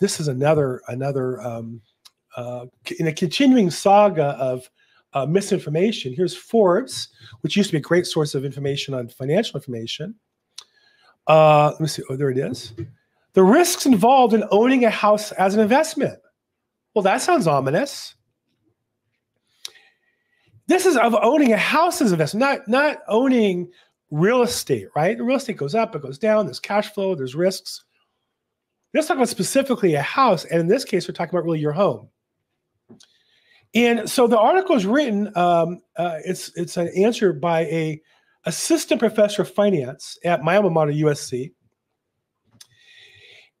this is another another um, uh, in a continuing saga of uh, misinformation. Here's Forbes, which used to be a great source of information on financial information. Uh, let me see. Oh, there it is. The risks involved in owning a house as an investment. Well, that sounds ominous. This is of owning a house as an investment, not not owning real estate, right? The real estate goes up, it goes down. There's cash flow, there's risks. Let's talk about specifically a house, and in this case, we're talking about really your home. And so the article is written. Um, uh, it's it's an answer by a assistant professor of finance at my alma mater, USC.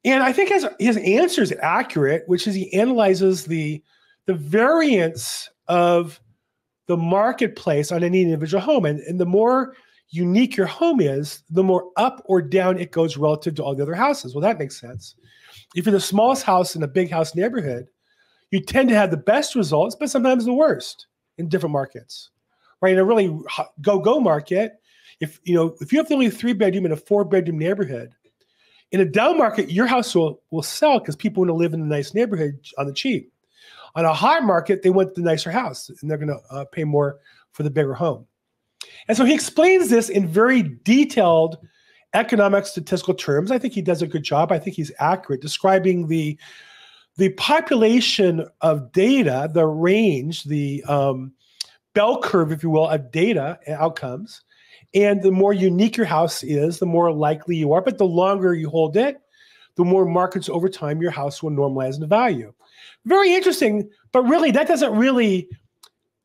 And I think his his answer is accurate, which is he analyzes the the variance of the marketplace on any individual home, and, and the more unique your home is, the more up or down it goes relative to all the other houses. Well, that makes sense. If you're the smallest house in a big house neighborhood, you tend to have the best results, but sometimes the worst in different markets. Right? In a really go-go market, if you know, if you have the only three bedroom in a four bedroom neighborhood, in a down market, your house will, will sell because people want to live in a nice neighborhood on the cheap. On a high market, they want the nicer house and they're going to uh, pay more for the bigger home. And so he explains this in very detailed economic statistical terms. I think he does a good job. I think he's accurate describing the the population of data, the range, the um, bell curve, if you will, of data and outcomes. And the more unique your house is, the more likely you are. But the longer you hold it, the more markets over time your house will normalize in value. Very interesting, but really that doesn't really.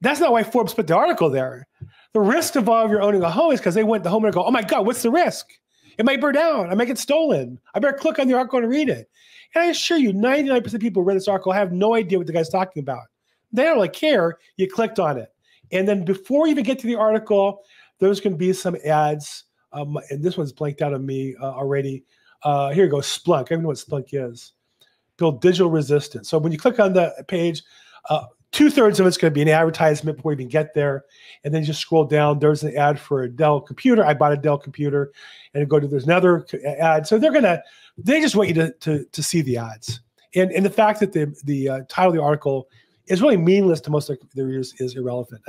That's not why Forbes put the article there. The risk involved you're owning a home is because they went to home and go, oh my God, what's the risk? It might burn down. I might get stolen. I better click on the article and read it. And I assure you, 99% of people who read this article have no idea what the guy's talking about. They don't really care. You clicked on it. And then before you even get to the article, there's going to be some ads. Um, and this one's blanked out on me uh, already. Uh, here you go, Splunk. I don't know what Splunk is. Build digital resistance. So when you click on the page, uh, two thirds of it's going to be an advertisement before you even get there. And then just scroll down. There's an ad for a Dell computer. I bought a Dell computer, and go to there's another ad. So they're gonna they just want you to to, to see the ads. And and the fact that the the uh, title of the article is really meaningless to most of the readers is irrelevant.